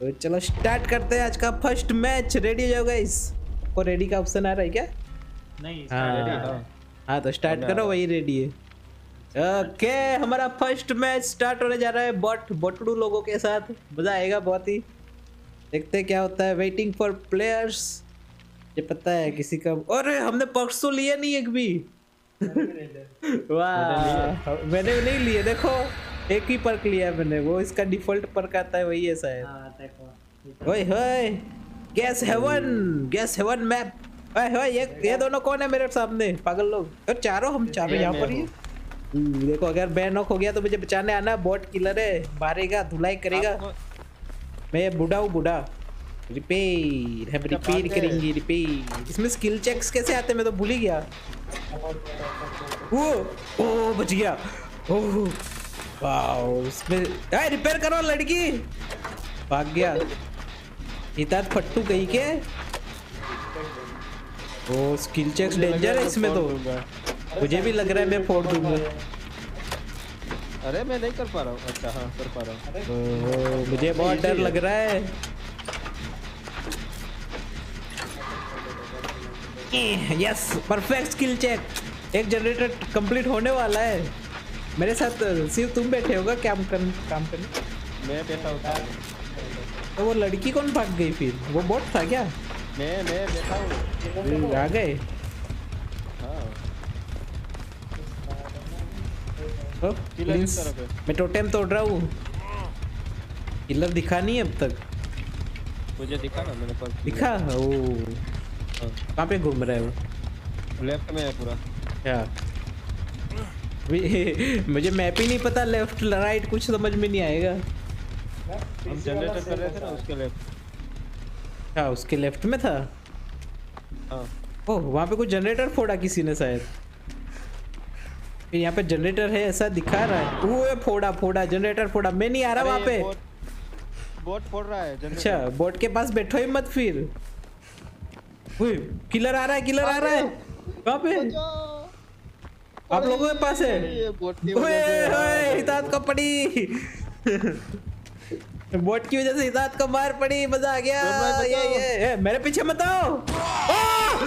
तो चलो स्टार्ट करते हैं आज का फ़र्स्ट मैच। रेडी हो जाओ गाइस को रेडी का ऑप्शन आ रहा है क्या? नहीं हाँ। हाँ तो स्टार्ट करो वही रेडी है। ओके हमारा फ़र्स्ट मैच स्टार्ट होने जा रहा है बॉट बॉटड़ू लोगों के साथ। मज़ा आएगा बहुत ही। देखते क्या होता है। वेटिंग फॉर प्लेयर्स ये पता है किसी का। अरे हमने परसों लिए नहीं एक भी। वाह मैंने नहीं लिए देखो। एक ही पर्क लिया मैंने वो इसका डिफ़ॉल्ट पर्क आता है वही है शायद। हाँ ओए होए gas heaven gas heaven map ओए होए ये ये दोनों कौन है मेरे सामने? पागल लोग। और चारों हम चारों यहाँ पर ही हम्म, देखो अगर बैन नॉक हो गया तो मुझे बचाने आना बॉट किलर है मारेगा धुलाई करेगा। मैं बूढ़ा हूँ बूढ़ा। रिपेयर हम रिपेयर करेंगे रिपेयर इसमें स्किल चेक्स कैसे आते मैं तो भूल ही गया। ओ ओ बच गया। ओह वाओ इसमें ए रिपेयर करो लड़की। भाग गया। हितात फट्टू गई के? ओ स्किल चेक्स डेंजर है इसमें तो। मुझे भी लग रहा है मैं फोड़ दूँगा। अरे मैं नहीं कर पा रहा हूँ। अच्छा हाँ कर पा रहा हूँ। मुझे बहुत डर लग रहा है। यस परफेक्ट स्किल चेक एक जनरेटर कंप्लीट होने वाला है। मेरे साथ सिर्फ़ तुम बैठे होगा क्या कर, काम करने? मैं बैठा होता। हूँ तो वो लड़की कौन भाग गई फिर? वो बोट था क्या? मैं मैं बैठा हूँ। आ गए। हाँ। तो, है? मैं टोटेम तोड़ रहा हूँ। किलर दिखा नहीं अब तक। मुझे दिखा ना मैंने पर दिखा? ओ। कहाँ पे घूम रहा है? वो लेफ़्ट में है पूरा। क्या? मुझे मैप ही नहीं पता लेफ़्ट राइट कुछ समझ में नहीं आएगा। हम जनरेटर कर रहे थे ना उसके लेफ़्ट हाँ उसके लेफ़्ट में था? हाँ। ओह वहाँ पे कुछ जनरेटर फोड़ा किसी ने शायद? फिर यहाँ पे जनरेटर है ऐसा दिखा रहा है। वो फोड़ा फोड़ा जनरेटर फोड़ा। मैं नहीं आ रहा वहाँ पे। बोट बोट फोड़ रहा है अच्छा बोट के पास बैठो ही मत फिर। किलर आ रहा है किलर आ रहा है। कहाँ पे? आप लोगों के पास है? ये बोट की ओए वजह से ओए हितात को पड़ी। बोट की वजह से हितात को मार पड़ी मज़ा आ गया। ये ये ए, मेरे पीछे मत आओ। ओ,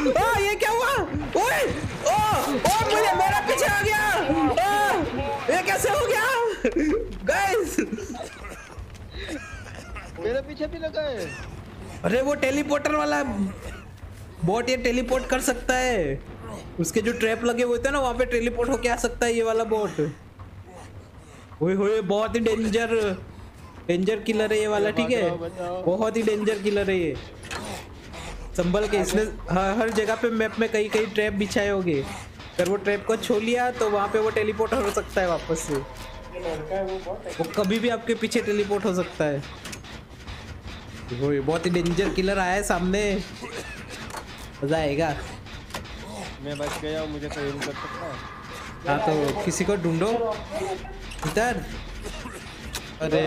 ओ ये क्या हुआ? ओए ओ ओ मुझे मेरा पीछे आ गया। ओ, ये कैसे हो गया? गाइस मेरे पीछे भी लगा है। अरे वो टेलीपोर्टर वाला बोट ये टेलीपोर्ट कर सकता है। उसके जो ट्रैप लगे हुए थे ना वहाँ पे टेलीपोर्ट होके आ सकता है ये वाला बोट ओए होए बहुत ही डेंजर डेंजर किलर है ये वाला ठीक है। बहुत ही डेंजर किलर है ये। संभल के इसने हर हर जगह पे मैप में कई कई ट्रैप बिछाए होंगे। अगर वो ट्रैप को छो लिया तो वहाँ पे वो टेलीपोर्ट हो सकता है वापस से। वो कभी भी आपके पीछे टेलीपोर्ट हो सकता है। वो बहुत ही डेंजर किलर आया है सामने। मज़ा आएगा। मैं बच गया मुझे कोई हेल्प कर सकता है? हाँ तो किसी को ढूंढो। इधर। अरे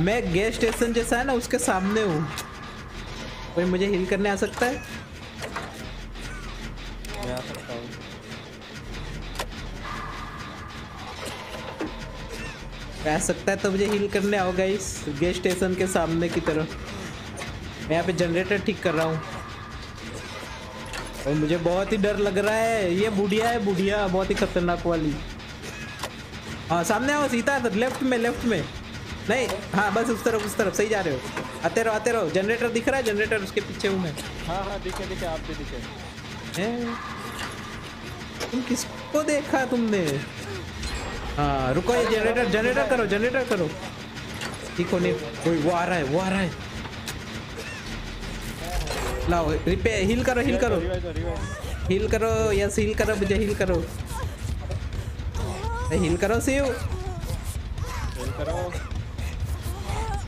मैं गैस स्टेशन जैसा है ना उसके सामने हूँ। कोई मुझे हिल करने आ सकता है? मैं आ सकता हूँ। आ सकता है तो मुझे हिल करने आओगा इस गैस स्टेशन के सामने की तरफ़। मैं यहाँ पे जनरेटर ठीक कर रहा हूँ। और मुझे बहुत ही डर लग रहा है। ये बुढ़िया है बुढ़िया बहुत ही खतरनाक वाली। हाँ सामने आओ सीता लेफ़्ट में लेफ़्ट में। नहीं हाँ बस उस तरफ़ उस तरफ़ सही जा रहे हो। आते रहो आते रहो। जनरेटर दिख रहा है जनरेटर उसके पीछे हूँ मैं। हाँ हाँ दिखे दिखे आप भी दिखे? तुम किसको देखा तुमने? हाँ रुको ये जनरेटर जनरेटर करो जनरेटर करो। ठीक होने कोई वो आ रहा है वो आ रहा है। लाओ। रिपे हिल करो हिल करो। हिल करो यस हिल करो मुझे हिल करो हिल करो। शिव।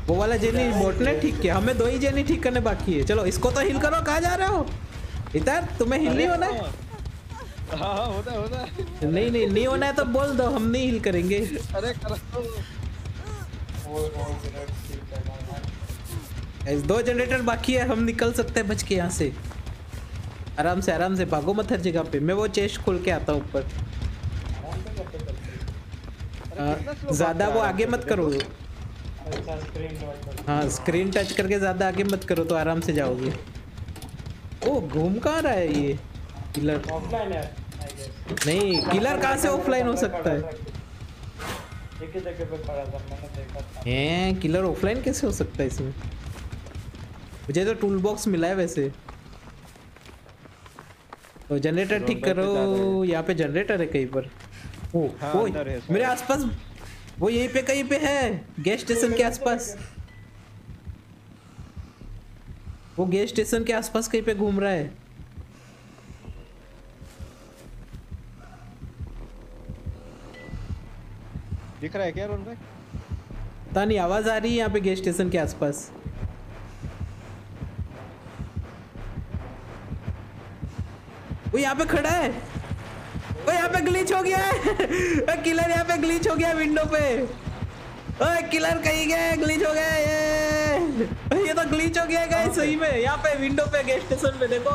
वो वाला जेनी बोट ने ठीक किया। हमें दो ही जेनी ठीक करने बाकी है। चलो इसको तो हिल करो। कहा जा रहे हो? इधर? तुम्हें हिल नहीं होना है? हाँ। हाँ होता है होता है। नहीं नहीं नहीं होना है तो बोल दो हम नहीं हिल करेंगे। अरे करो। दो जनरेटर बाकी है हम निकल सकते हैं बच के यहाँ से। आराम से आराम से भागो मत हर जगह पे। मैं वो चेस्ट खोल के आता हूँ ऊपर। ज़्यादा वो आगे मत करो। अच्छा हाँ स्क्रीन टच करके ज़्यादा आगे मत करो तो आराम से जाओगे। ओ घूम कहाँ रहा है ये? किलर है नहीं किलर कहाँ से ऑफलाइन हो सकता है? ही हैं किलर ऑफलाइन कैसे हो सकता है इसमें? मुझे तो टूल बॉक्स मिला है वैसे। तो जनरेटर ठीक करो यहाँ पे जनरेटर है कहीं पर। ओ हाँ, ओ है मेरे आसपास वो यहीं पे कहीं पे है गैस स्टेशन के आसपास। वो गैस स्टेशन के आसपास कहीं पे घूम रहा है। दिख रहा है क्या रोन भाई पता नहीं आवाज़ आ रही है यहाँ पे गैस स्टेशन के आसपास। यहाँ पे खड़ा है। वो यहाँ पे ग्लिच हो गया है। किलर यहाँ पे ग्लिच हो गया विंडो पे। ओए किलर कहीं गया ग्लिच हो गया ये। ये तो ग्लिच हो गया गाइस सही में। यहाँ पे विंडो पे गैस स्टेशन पे देखो।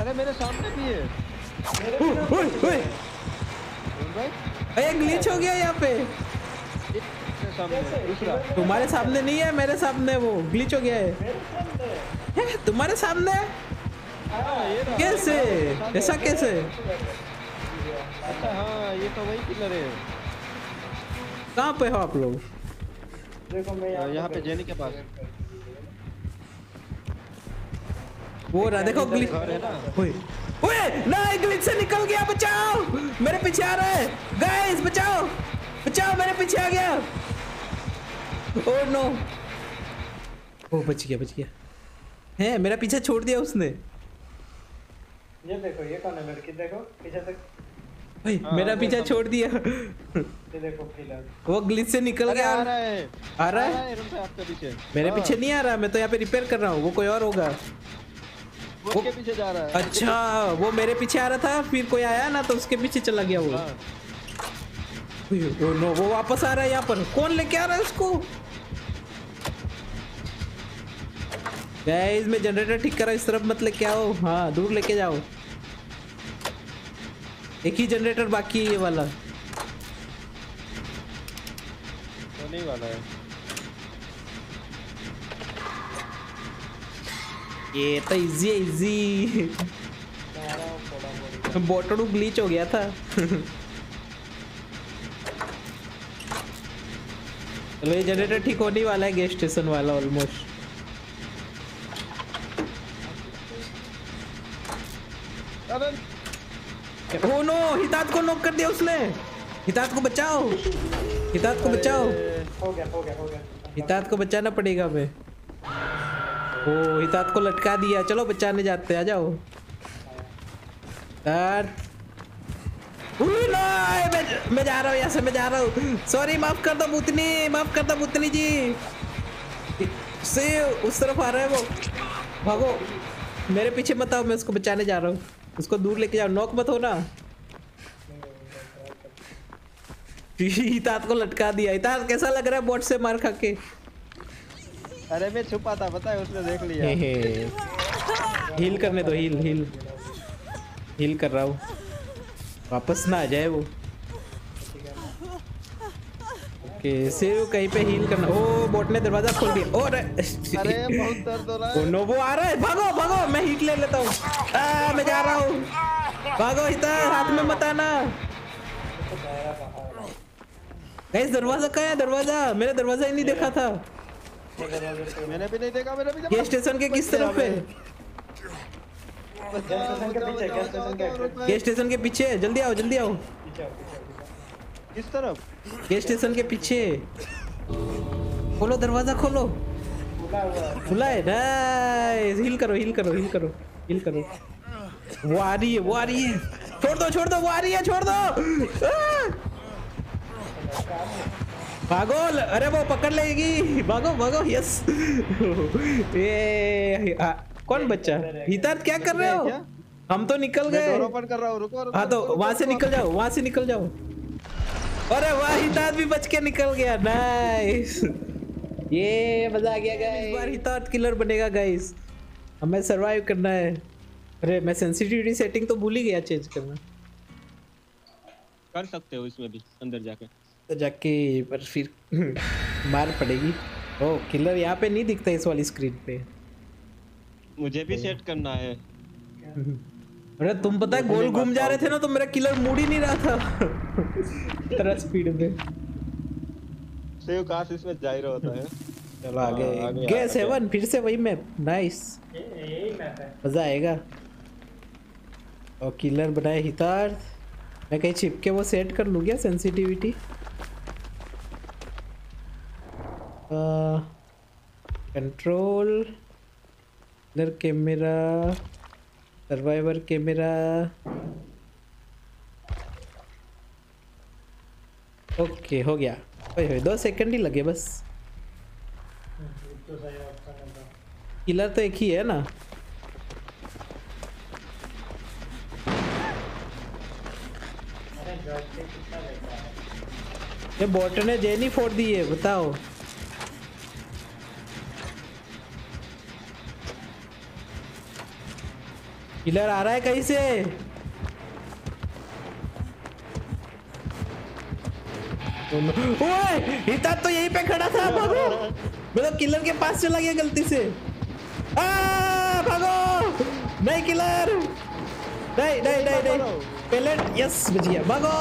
अरे मेरे सामने भी है। ओए, ओए, ये ग्लिच हो गया यहाँ पे। सामने तुम्हारे सामने नहीं है मेरे सामने वो। ग्लिच हो गया हैं, तुम्हारे सामने है? कैसे? ऐसा कैसे? अच्छा हाँ ये तो वही किलर है। कहाँ पे हो आप लोग? देखो मैं यहाँ पे जेनी के पास। वो रहा देखो ग्लिच है ना। ओए ओए नहीं ग्लिच से निकल गया बचाओ! मेरे पीछे आ रहा है। गाइस बचाओ! बचाओ मेरे पीछे आ गया। ओह नो ओ बच गया बच गया। है मेरा पीछे छोड़ दिया उसने। ये देखो ये कौन है लड़की? देखो पीछे तक भाई हाँ, मेरा वो पीछे छोड़ दिया। ये देखो किलर वो ग्लिच से निकल गया। आ रहा है। आ रहा है? आपके पीछे। मेरे हाँ, पीछे नहीं आ रहा मैं तो यहाँ पे रिपेयर कर रहा हूँ वो कोई और होगा। वो उसके पीछे जा रहा है। अच्छा वो मेरे पीछे आ रहा था फिर कोई आया ना तो उसके पीछे चला गया वो। हाँ। ओ नो वो वापस आ रहा है यहाँ पर। कौन लेके आ रहा है उसको? गाइस मैं जनरेटर ठीक करा इस तरफ़ मत लेके आओ। हाँ दूर लेके जाओ। एक ही जनरेटर बाकी है ये वाला। होने ही वाला है। ये तो इजी है इजी बॉटडू ग्लीच हो गया था। चलो ये जनरेटर ठीक होने वाला है गैस स्टेशन वाला ऑलमोस्ट अबे ओ नो हितात को नॉक कर दिया उसने। हितात को बचाओ। हितात को बचाओ। हो गया हो गया हो गया हितात को बचाना पड़ेगा हमें। ओ हितात को लटका दिया। चलो बचाने जाते आ जाओ। मैं, मैं जा रहा हूँ यहाँ से मैं जा रहा हूँ। सॉरी माफ़ कर दो बुतनी माफ़ कर दो बुतनी जी। से उस तरफ़ आ रहा है वो। भागो। मेरे पीछे मत आओ मैं उसको बचाने जा रहा हूँ। उसको दूर लेके जाओ। नॉक मत हो ना इतात को लटका दिया। इतात कैसा लग रहा है बोट से मार खा के अरे मैं छुपा था पता है उसने देख लिया। हे हे। हील करने दो हील हील हील कर रहा हूँ। वापस ना आ जाए वो। ओके सिर्फ़ कहीं पे हील करना। ओ बोट ने दरवाज़ा खोल दिया। ओ अरे बहुत दर्द हो रहा ओ है नो वो आ रहा है। भागो भागो मैं हीट ले लेता हूँ। मैं जा रहा हूँ। भागो हिता हाथ में मत आना। गाइस दरवाज़ा कहाँ है? दरवाज़ा। मैंने दरवाज़ा ही नहीं देखा था। मैंने भी नहीं देखा मैंने भी ये स्टेशन के किस तरफ़ है? गैस स्टेशन के पीछे स्टेशन के स्टेशन के पीछे जल्दी आओ जल्दी आओ। किस तरफ़? ये स्टेशन के पीछे। खोलो दरवाज़ा खोलो। खुला है। खुला है। नाइस हील करो हिल करो हिल करो हील करो। वो आ रही है वो आ रही है। छोड़ दो छोड़ दो वो आ रही है छोड़ दो। आ! भागो अरे वो पकड़ लेगी। भागो भागो यस ये आ, कौन बच्चा? हितार्थ क्या कर रहे हो? हम तो निकल गए। ओपन कर रहा हूँ रुको रुको हाँ तो वहाँ से निकल जाओ वहाँ से निकल जाओ। अरे वाह हितात भी बच के निकल गया नाइस ये मज़ा आ गया गाइस इस बार हितात किलर बनेगा गाइस हमें सरवाइव करना है। अरे मैं सेंसिटिविटी सेटिंग तो भूल ही गया चेंज करना। कर सकते हो इसमें भी अंदर जाके। तो जाके पर फिर मार पड़ेगी। ओ किलर यहाँ पे नहीं दिखता इस वाली स्क्रीन पे। मुझे भी सेट करना है। अरे तुम पता है गोल घूम जा रहे थे ना तो मेरा किलर मुड़ ही नहीं रहा था। इतना स्पीड में सेव काश इसमें ज़ाहिर होता है। चलो हाँ, आगे आगे, गे सेवन फिर से वही मैप नाइस यही मैप है। मज़ा आएगा। और किलर बनाए हितार्थ। मैं कहीं चिपके वो सेट कर लूँ क्या? सेंसिटिविटी कंट्रोल इधर कैमरा सर्वाइवर कैमरा ओके हो गया। ओए होए, दो सेकंड ही लगे बस। किलर तो एक ही है ना? ये बॉट ने जेनी फोड़ दी है, बताओ। किलर आ रहा है कहीं से? ओए हिता तो यहीं पे खड़ा था भागो। मैं तो किलर के पास चला गया गलती से। आ भागो। नहीं किलर। नहीं नहीं नहीं नहीं। पहले यस बच गया भागो।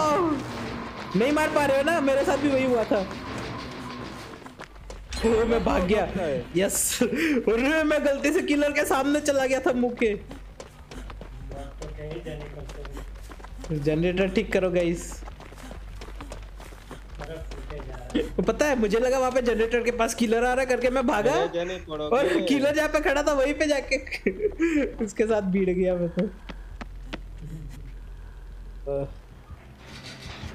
नहीं मार पा रहे हो ना? मेरे साथ भी वही हुआ था। मैं भाग गया। यस। मैं गलती से किलर के सामने चला गया था मुँह के। जनरेटर ठीक करो गाइस पता है मुझे लगा वहाँ पे जनरेटर के पास किलर आ रहा है करके मैं भागा। और किलर जहाँ पे खड़ा था वहीं पे जाके। उसके साथ भीड़ गया मैं तो। अह,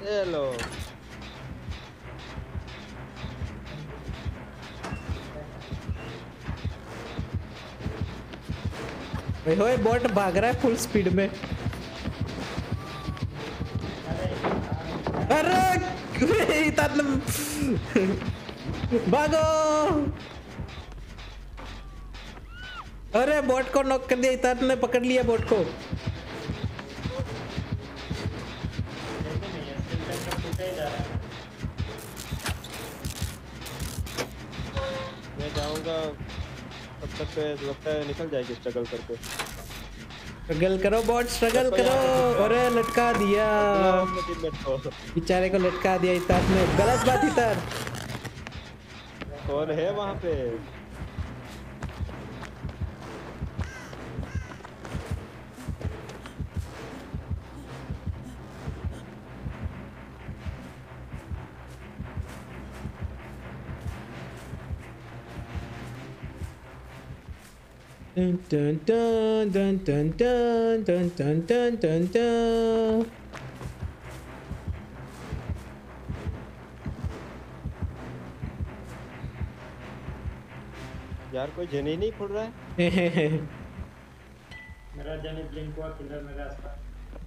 ये लो होए बॉट भाग रहा है फुल स्पीड में। अरे भागो अरे बॉट को नॉक कर दिया इतना ने पकड़ लिया बॉट को। मैं जाऊँगा, तब तक लगता है निकल जाएगी स्ट्रगल करके। स्ट्रगल करो बॉट स्ट्रगल करो। अरे लटका दिया। बेचारे को लटका दिया इतना ने गलत बात इतर। कौन है वहाँ पे? Dun dun dun dun dun dun dun dun dun dun. यार कोई जेनी नहीं फुल रहा है? मेरा जाने ब्लिंक हुआ किलर मेरे आसपास?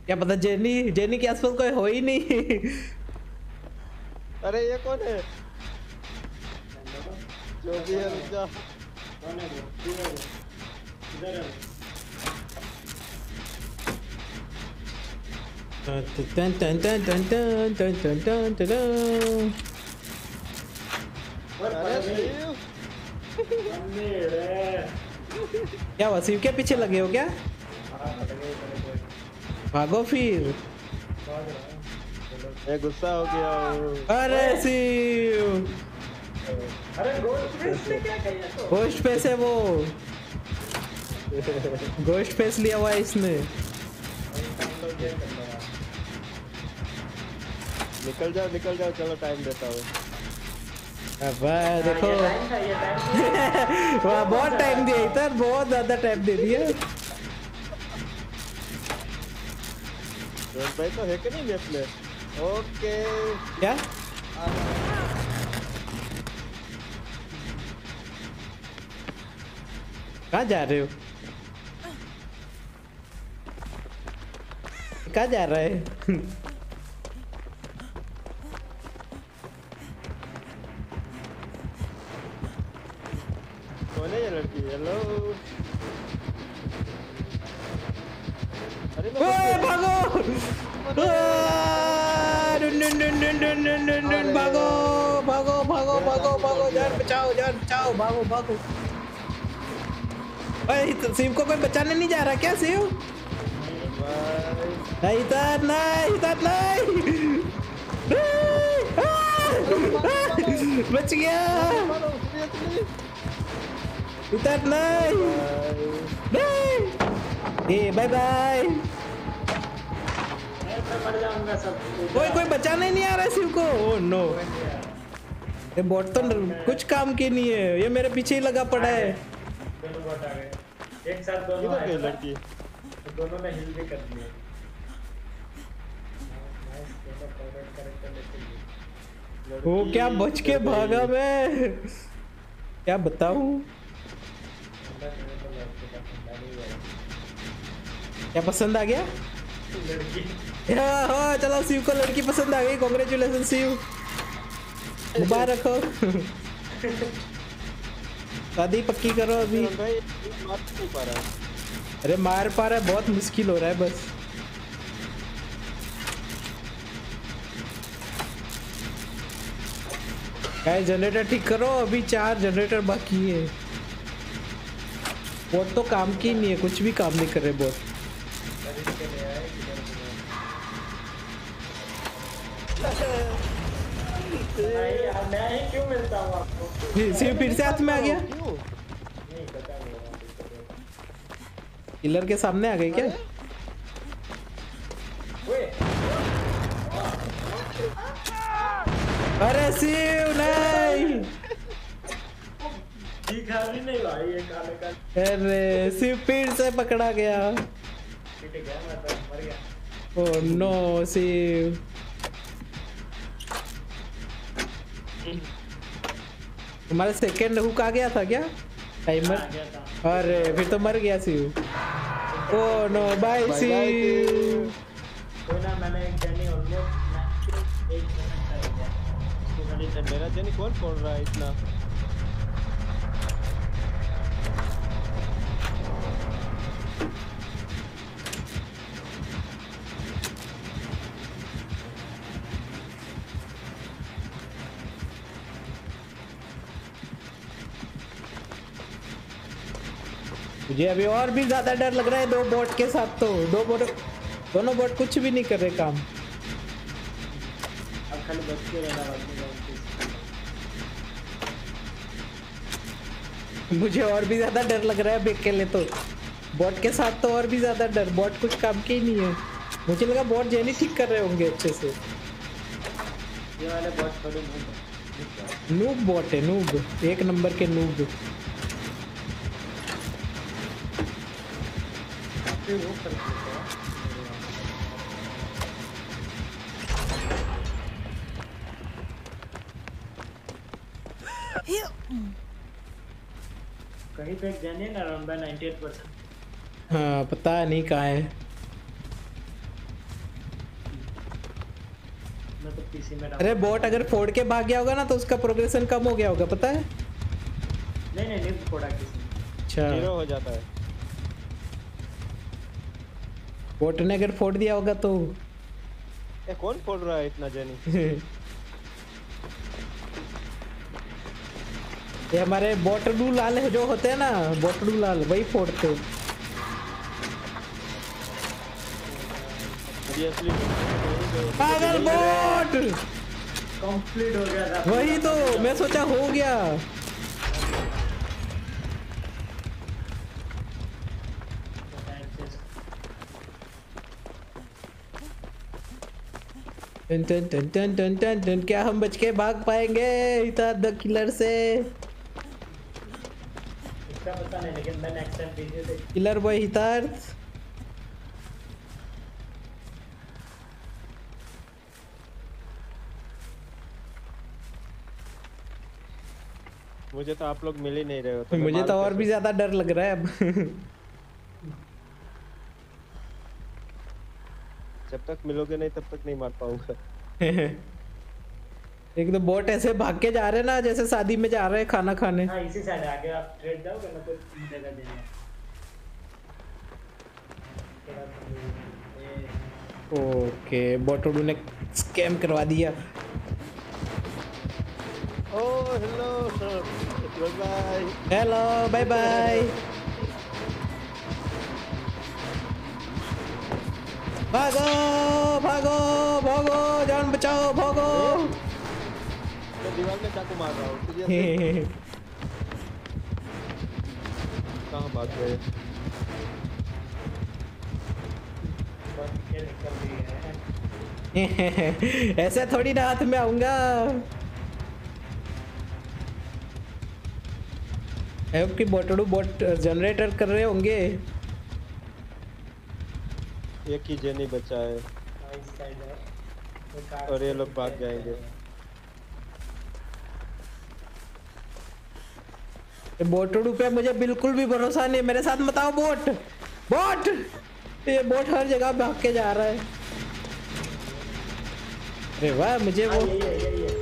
क्या पता जेनी जेनी के आसपास कोई हो ही नहीं? अरे ये कौन है? जो भी है रुक जा। कौन है वो? Dun dun dun dun dun dun dun dun dun dun. क्या शिव के पीछे लगे हो क्या भागो फिर गुस्सा हो गया अरे शिव अरे गोश्त फेस है वो गोश्त फेस लिया हुआ है इसने। निकल जाओ निकल जाओ चलो टाइम देता हूँ। अब वाह, देखो। वाह बहुत टाइम दिया इधर बहुत ज़्यादा टाइम दे दिया। भाई तो है कि नहीं मैप में? ओके क्या? कहाँ जा रहे हो? कहा जा रहा है हेलो भागो भागो भागो भागो भागो भागो जान बचाओ जान बचाओ भागो भागो अरे शिव को कोई बचाने नहीं जा रहा क्या शिव नहीं इधर नहीं इधर नहीं बच गया इधर नहीं नहीं ए बाय बाय मैं मर जाऊँगा सब कोई कोई बचाने नहीं आ रहा शिव को? ओह नो ये बॉट तो कुछ काम की नहीं है। ये मेरे पीछे ही लगा पड़ा है। एक साथ दोनों ना, लड़की। तो दोनों ने हिल भी कर दिए Nice, दोनों favorite character लेके गए। वो क्या बच के भागा मैं? क्या बताऊँ। क्या पसंद आ गया? हाँ हाँ चलो शिव को लड़की पसंद आ गई। कॉन्ग्रेचुलेसन शिव। मुबारक हो शादी पक्की करो अभी। अरे मार पा रहा है बहुत मुश्किल हो रहा है बस। जनरेटर ठीक करो, अभी चार जनरेटर बाकी है। बोट तो काम की नहीं है, कुछ भी काम नहीं कर रहे बोट सिर्फ़ फिर से हाथ में आ गया? किलर के सामने आ गए क्या? अरे शिव नहीं। नहीं भाई ये काले का अरे शिव फिर से पकड़ा गया। तो गया। Oh no Shiv. तुम्हारे सेकंड हुक आ गया था क्या? टाइमर अरे फिर तो मर गया Shiv. Oh no bye Shiv. कोई ना मैंने एक ये मेरा जनी कौन फोड़ रहा है इतना? मुझे अभी और भी ज़्यादा डर लग रहा है दो बोट के साथ तो। दो बोट दोनों बोट कुछ भी नहीं कर रहे काम अब खाली बच के रहना बाकी है मुझे और भी ज़्यादा डर लग रहा है बेक के लिए तो। बॉट के साथ तो और भी ज़्यादा डर बॉट कुछ काम के ही नहीं है। मुझे लगा बॉट जेनी ठीक कर रहे होंगे अच्छे से। ये वाले थोड़े नूब बॉट। है नूब एक नंबर के नूब वो कर देते हैं कहीं पे जानिए ना अराउंड बाय 98 परसेंट हाँ पता नहीं कहाँ है। मैं तो पीसी में अरे बॉट अगर फोड़ के भाग गया होगा ना तो उसका प्रोग्रेशन कम हो गया होगा पता है? नहीं नहीं नहीं फोड़ा किसी अच्छा। ज़ीरो हो जाता है। बॉट ने अगर फोड़ दिया होगा तो ये कौन फोड़ रहा है इतना जनी? ये हमारे बॉटडू लाल जो होते हैं ना बॉटडू लाल वही फोड़ते। पागल बॉट! कंप्लीट हो गया था। वही तो मैं सोचा हो गया। टन टन टन टन टन टन टन क्या हम बच के भाग पाएँगे इतना द किलर से? इसका पता नहीं लेकिन मैं नेक्स्ट टाइम पीसी से किलर बॉय हितार्थ। मुझे तो आप लोग मिल ही नहीं रहे हो तो मुझे तो और भी ज़्यादा डर लग रहा है अब। जब तक मिलोगे नहीं तब तक नहीं मार पाऊँगा। एक तो बोट ऐसे भाग के जा रहे हैं ना जैसे शादी में जा रहे हैं खाना खाने। हाँ इसी साइड आगे आप ट्रेड जाओगे ना तो तीन जगह देना ओके बॉटोडू ने स्कैम करवा दिया। ओ hello goodbye hello bye bye भागो भागो। दीवार में चाकू मार रहा हूँ? सीरियसली कहाँ भाग गए? है ऐसे थोड़ी ना हाथ में आऊँगा। ऐप की बोटड़ू बोट जनरेटर कर रहे होंगे। एक ही जेनी बचा है। और ये लोग भाग जाएँगे। बोटड़ू पे, मुझे बिल्कुल भी भरोसा नहीं मेरे साथ मत आओ, बोट। बोट। ये बोट हर जगह भाग के जा रहा है। अरे वाह, मुझे वो यही है यही है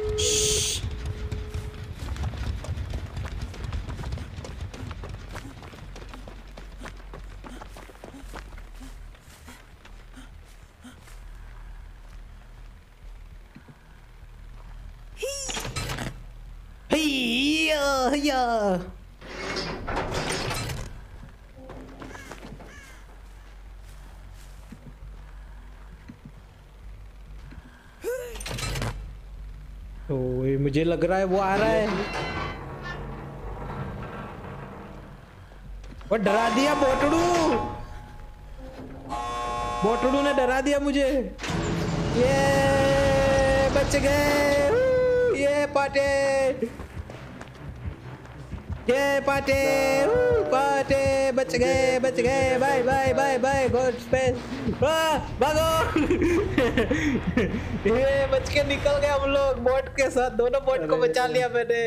हैया हैया ओ ये मुझे लग रहा है वो आ रहा है। वो डरा दिया बोटड़ू। बोटड़ू ने डरा दिया मुझे। ये बच गए। ये पाटे। ये पाटे पाटे बच गए बच गए bye bye bye bye god space भागो। ये बच के निकल गए हम लोग बोट के साथ। दोनों बोट को बचा लिया मैंने।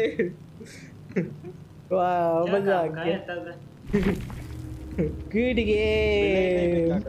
वाह मज़ा आ गया गुड गेम